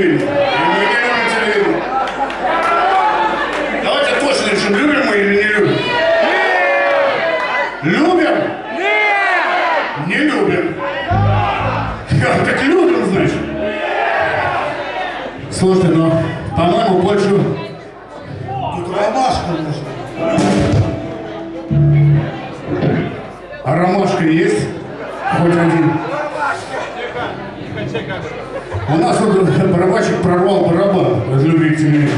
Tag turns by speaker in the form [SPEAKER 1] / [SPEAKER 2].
[SPEAKER 1] Люблин. Меня любите Люблин. Давайте точно решим, любим мы или не любим. Любим? Не любим. Так любим, значит. Слушай, но по-моему, больше тут ромашку нужно. А ромашка есть? Хоть один. Тут барабанщик прорвал барабан, любители.